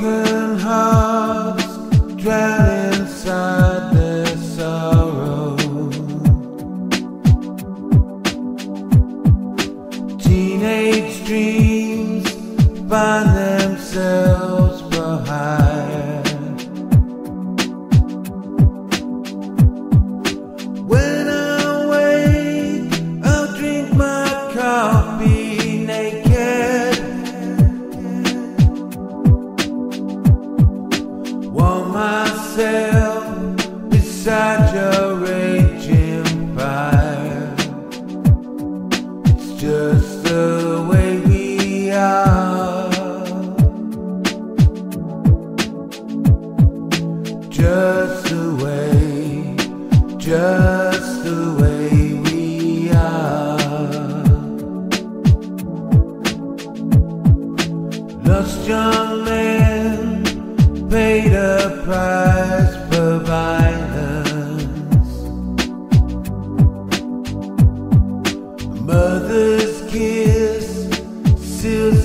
broken hearts drown. inside your raging fire. It's just the way we are. Just the way, just the way we are. Lost young man paid a price.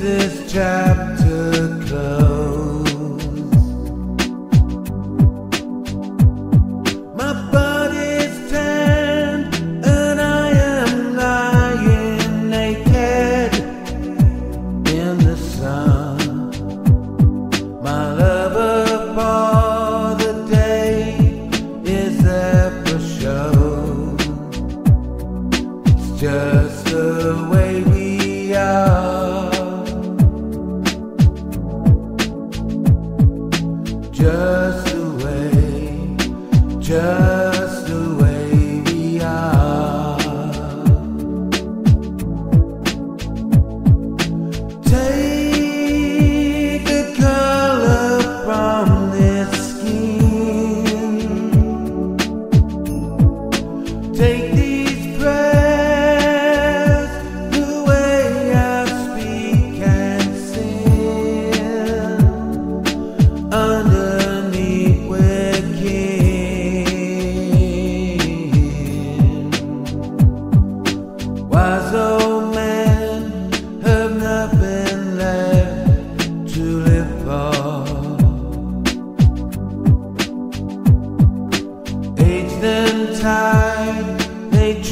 this chapter.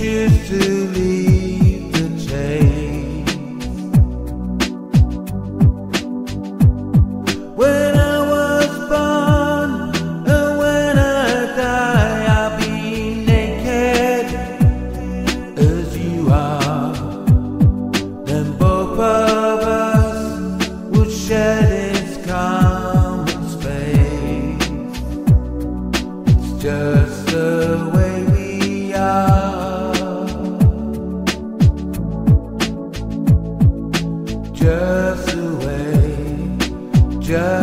should believe